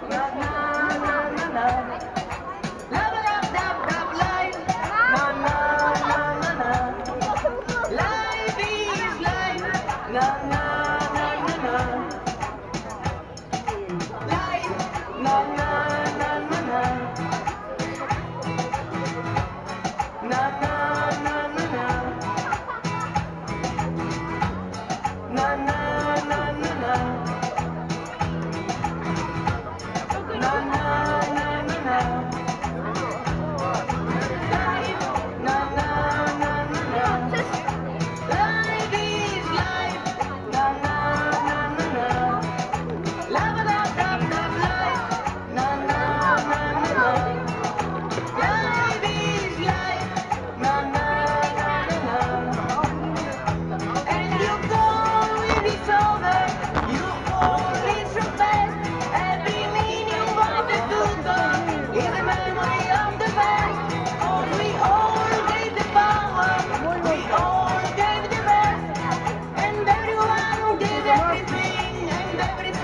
不要不要